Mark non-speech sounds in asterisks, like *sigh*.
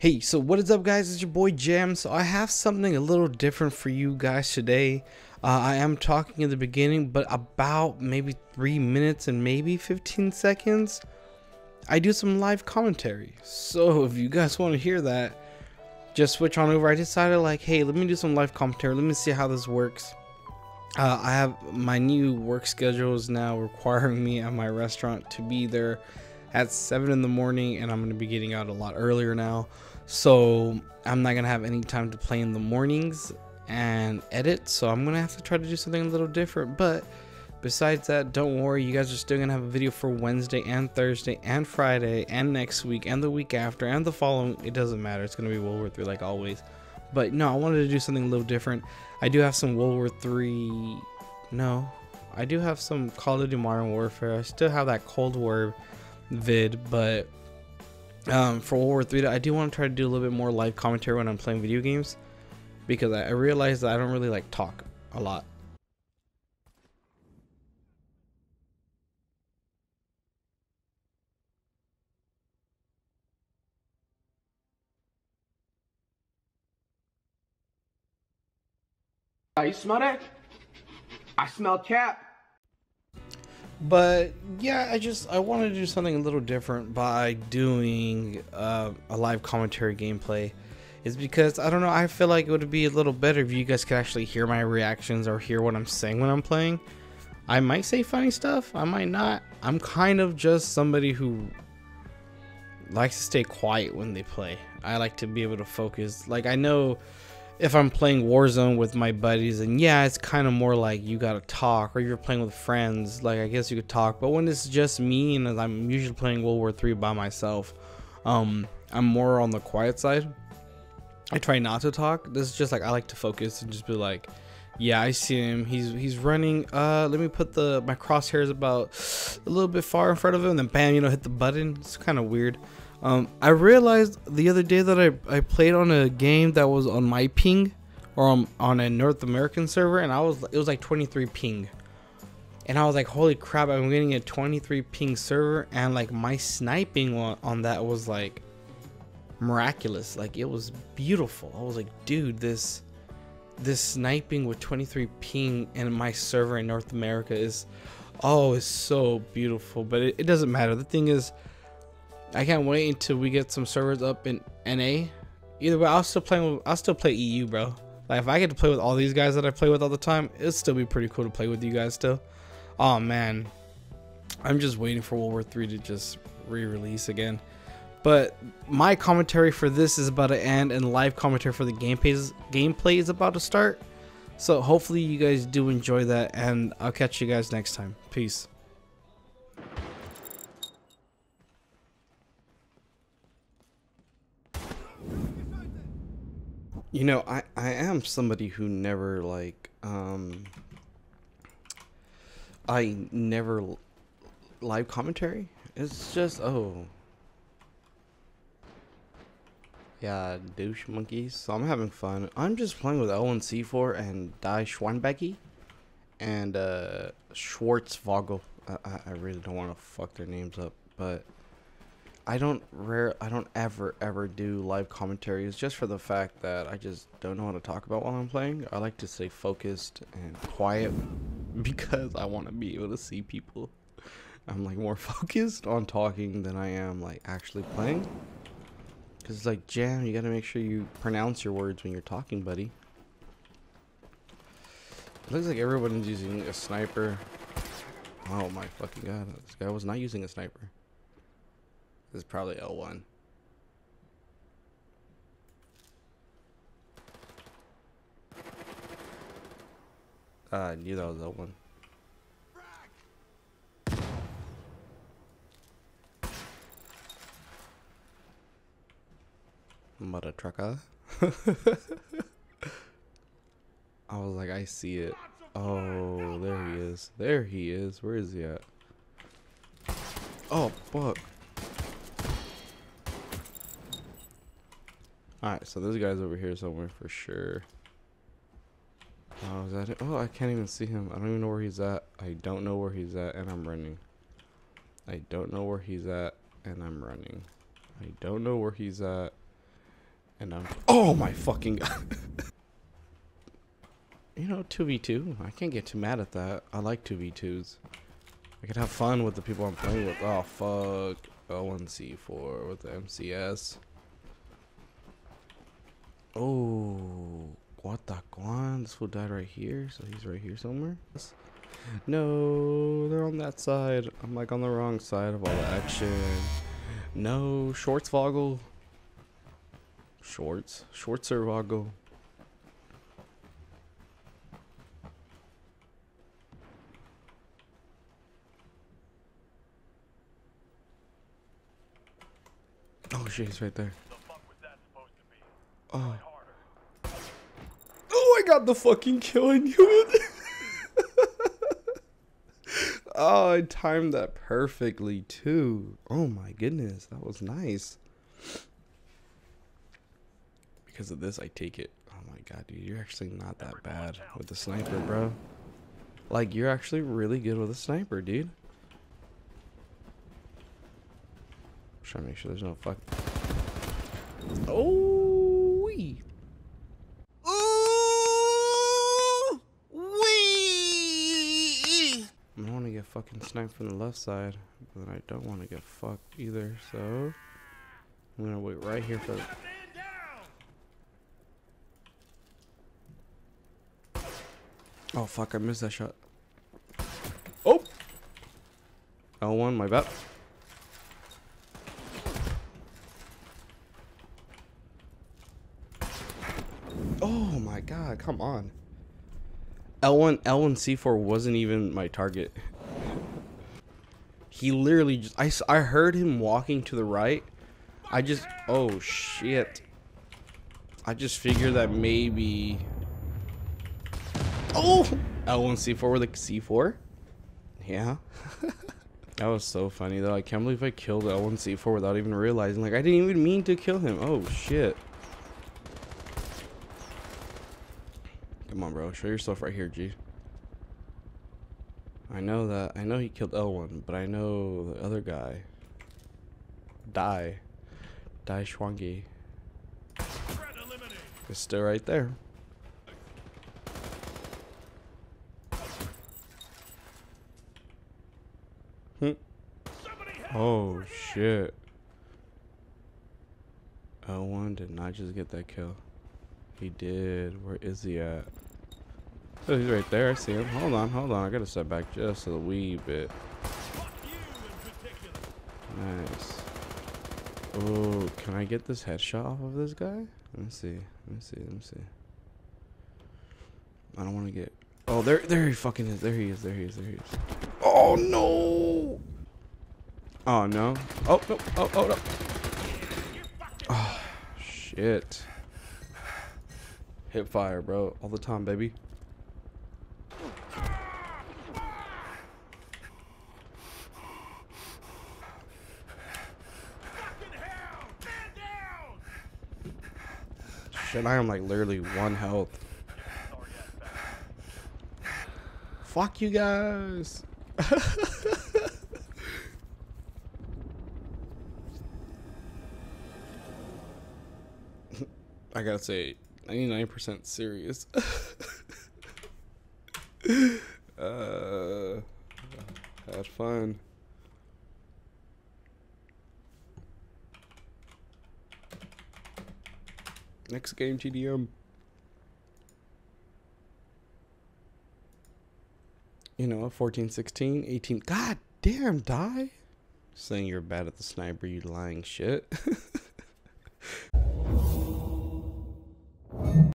Hey, so what is up guys? It's your boy Jam. So I have something a little different for you guys today. Uh, I am talking in the beginning, but about maybe 3 minutes and maybe 15 seconds, I do some live commentary. So if you guys want to hear that, just switch on over. I decided like, hey, let me do some live commentary. Let me see how this works. Uh, I have my new work schedule is now requiring me at my restaurant to be there at 7 in the morning and I'm going to be getting out a lot earlier now. So I'm not gonna have any time to play in the mornings and edit. So I'm gonna have to try to do something a little different. But besides that, don't worry, you guys are still gonna have a video for Wednesday and Thursday and Friday and next week and the week after and the following. It doesn't matter. It's gonna be World War 3 like always. But no, I wanted to do something a little different. I do have some World War 3. No, I do have some Call of Duty Modern Warfare. I still have that Cold War vid, but um, for World War Three, I do want to try to do a little bit more live commentary when I'm playing video games because I, I realize that I don't really like talk a lot. Uh, you smell that? I smell cap. But yeah, I just I wanted to do something a little different by doing uh, a live commentary gameplay. Is because I don't know. I feel like it would be a little better if you guys could actually hear my reactions or hear what I'm saying when I'm playing. I might say funny stuff. I might not. I'm kind of just somebody who likes to stay quiet when they play. I like to be able to focus. Like I know if I'm playing Warzone with my buddies, and yeah, it's kind of more like you gotta talk, or you're playing with friends, like I guess you could talk. But when it's just me, and I'm usually playing World War Three by myself, um, I'm more on the quiet side. I try not to talk. This is just like I like to focus and just be like, yeah, I see him. He's he's running. Uh, let me put the my crosshairs about a little bit far in front of him, and then bam, you know, hit the button. It's kind of weird. Um, I realized the other day that I, I played on a game that was on my ping or on, on a North American server and I was it was like 23 ping. And I was like, holy crap, I'm getting a 23 ping server and like my sniping on, on that was like miraculous. Like it was beautiful. I was like, dude, this this sniping with 23 ping in my server in North America is oh, it's so beautiful. But it, it doesn't matter. The thing is I can't wait until we get some servers up in NA. Either way, I'll still play. I'll still play EU, bro. Like if I get to play with all these guys that I play with all the time, it'll still be pretty cool to play with you guys still. Oh man, I'm just waiting for World War 3 to just re-release again. But my commentary for this is about to end, and live commentary for the gameplay gameplay is about to start. So hopefully you guys do enjoy that, and I'll catch you guys next time. Peace. You know, I I am somebody who never like um I never live commentary. It's just oh yeah, douche monkeys. So I'm having fun. I'm just playing with Owen C4 and Die Schwanbecky and uh Schwartzvogel. I, I really don't want to fuck their names up, but I don't rare I don't ever ever do live commentaries just for the fact that I just don't know what to talk about while I'm playing. I like to stay focused and quiet *laughs* because I want to be able to see people. I'm like more *laughs* focused on talking than I am like actually playing. Cause it's like jam, you gotta make sure you pronounce your words when you're talking, buddy. It looks like everyone's using a sniper. Oh my fucking god, this guy was not using a sniper. This is probably L1. Uh, I knew that was L1. Mother trucker. *laughs* I was like, I see it. Oh, there he is. There he is. Where is he at? Oh, fuck. Alright, so this guy's over here somewhere for sure. Oh, is that it? Oh, I can't even see him. I don't even know where he's at. I don't know where he's at, and I'm running. I don't know where he's at, and I'm running. I don't know where he's at, And I'm. Oh my fucking *laughs* god. you know, 2v2. I can't get too mad at that. I like 2v2s. I can have fun with the people I'm playing with. Oh, fuck. L1C4 with the MCS. Oh, Guatacuan. This fool died right here, so he's right here somewhere. No, they're on that side. I'm like on the wrong side of all the action. No, Schwartzvogel. Shorts. Schwartzervogel. Oh shit, he's right there. Oh. Oh, I got the fucking kill. I knew it. oh, I timed that perfectly too. Oh my goodness, that was nice. Because of this, I take it. Oh my god, dude, you're actually not that bad with the sniper, bro. Like, you're actually really good with a sniper, dude. I'm Trying to make sure there's no fuck. Oh, Ooh, wee. I don't want to get fucking sniped from the left side, but I don't want to get fucked either. So I'm gonna wait right here for. Oh fuck! I missed that shot. Oh. L1, my bad. Oh my god! Come on. L1 L1 C4 wasn't even my target. He literally just I I heard him walking to the right. I just oh shit. I just figured that maybe Oh, L1 C4 with a C4? Yeah. *laughs* that was so funny though. I can't believe I killed L1 C4 without even realizing. Like I didn't even mean to kill him. Oh shit. Come on, bro. Show yourself right here, G. I know that. I know he killed L1, but I know the other guy. Die. Die Schwangi. Is still right there. Hmm. Oh, shit. L1 did not just get that kill. He did. Where is he at? Oh, he's right there. I see him. Hold on, hold on. I gotta step back just a wee bit. Nice. Oh, can I get this headshot off of this guy? Let me see. Let me see. Let me see. I don't want to get. Oh, there, there he fucking is. There he is. There he is. There he is. Oh no! Oh no! Oh no! Oh oh no! Oh shit! *sighs* Hip fire, bro, all the time, baby. Shit, I am like literally one health. Fuck you guys. *laughs* I gotta say, 99% serious. *laughs* uh, had fun. Next game, TDM. You know, 14, 16, 18. God damn, die. Saying you're bad at the sniper, you lying shit. *laughs*